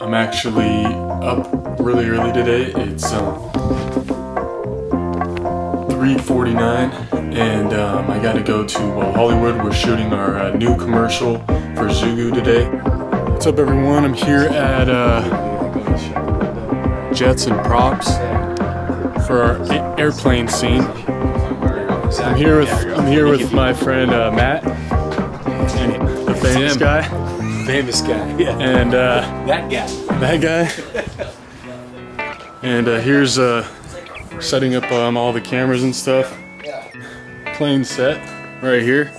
I'm actually up really early today. It's um, 3.49 and um, I gotta go to uh, Hollywood. We're shooting our uh, new commercial for Zugu today. What's up everyone? I'm here at uh, Jets and Props for our airplane scene. I'm here with I'm here with my friend uh, Matt, the famous guy, Famous guy. Yeah. and uh, That guy. that guy. And uh, here's uh, setting up um, all the cameras and stuff. Plane set right here.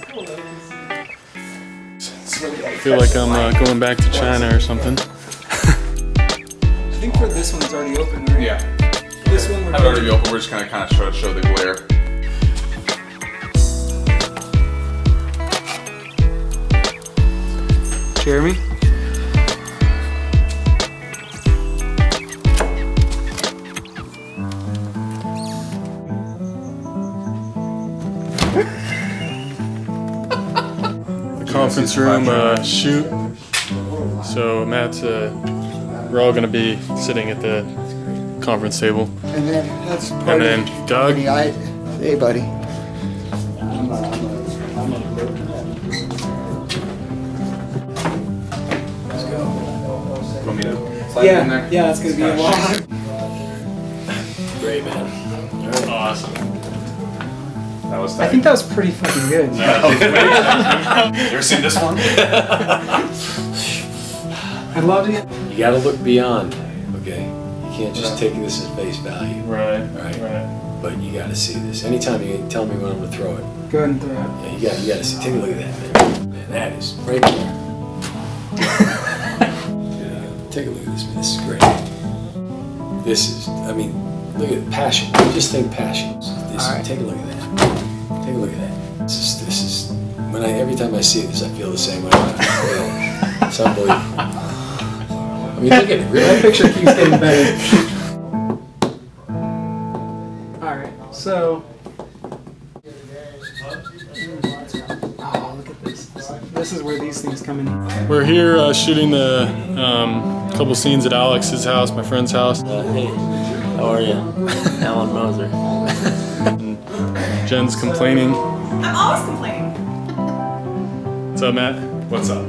I feel like I'm uh, going back to China or something. I think for this one it's already open, right? Yeah. This one we're Have already open. We're just gonna kind of show, show the glare. Jeremy? The conference room uh, shoot. So Matt's, uh, we're all gonna be sitting at the conference table. And then that's part And then of Doug. company. I, hey, buddy. Want me to slide it in there? Yeah, yeah, it's gonna be a long. Great man. Awesome. That was I think that was pretty fucking good. You ever seen this one? I loved it. You gotta look beyond, okay? You can't just take this as face value. Right. Right. Right. But you gotta see this. Anytime you tell me when I'm gonna throw it, Go ahead and throw it. yeah, you gotta, you gotta see. Take a look at that, man. Man, that is right there. Take a look at this, man. This is great. This is, I mean, look at passion. Just think passion. This, All right. Take a look at that. Take a look at that. This is, this is, when I, every time I see this, I feel the same way. It's unbelievable. I mean, look at it. That picture keeps getting better. Alright, so. This. This is where these things come in. We're here uh, shooting the um, couple scenes at Alex's house, my friend's house. Uh, hey, how are you? Alan Moser. Jen's complaining. I'm always complaining. What's up, Matt? What's up?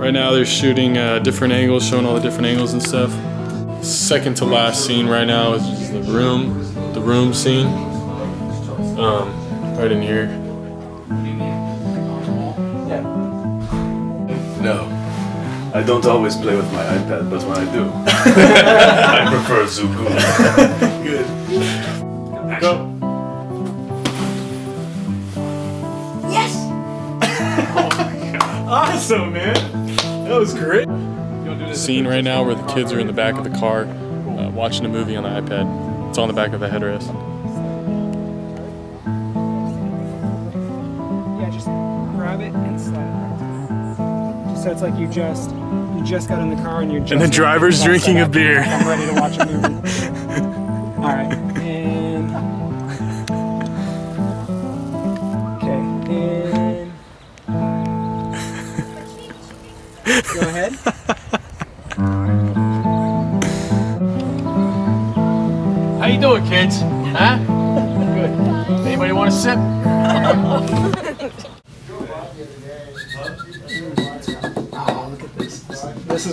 Right now they're shooting uh, different angles, showing all the different angles and stuff. Second to last scene right now is the room, the room scene. Um, right in here. No. I don't always play with my iPad, but when I do, I prefer Zugu. Good. Go. Yes! Oh my god. awesome, man. That was great. Scene right now where the kids are in the back of the car uh, watching a movie on the iPad. It's on the back of the headrest. Yeah, just grab it and slide it. So it's like you just you just got in the car and you're just and the driver's just drinking a beer. I'm ready to watch a movie. All right, and okay, and go ahead. How you doing, kids? Huh? Good. Anybody want a sip?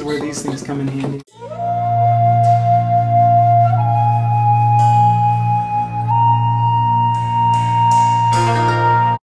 where these things come in handy.